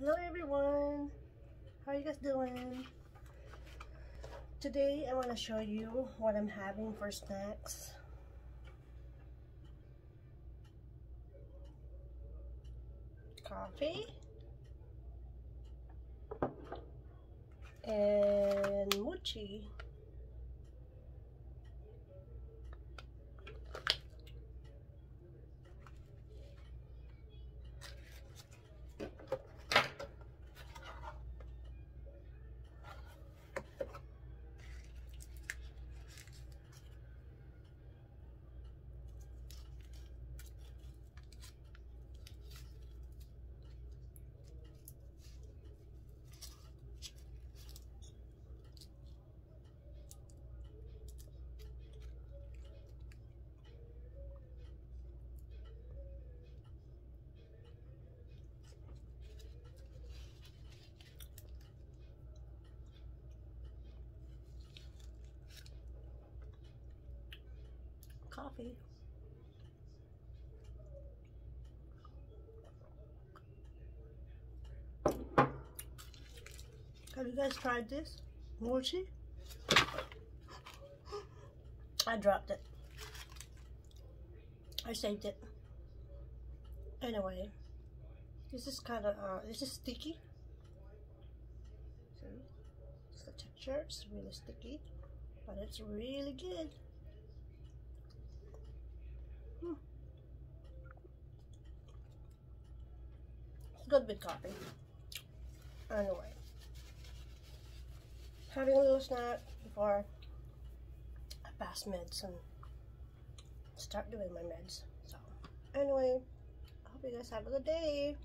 Hello everyone! How are you guys doing? Today I want to show you what I'm having for snacks. Coffee and mochi. Coffee. Have you guys tried this? Mochi? I dropped it. I saved it. Anyway, this is kind of, uh, this is sticky. See? It's the texture, it's really sticky, but it's really good. Good with coffee. Anyway, having a little snack before I pass meds and start doing my meds. So, anyway, I hope you guys have a good day.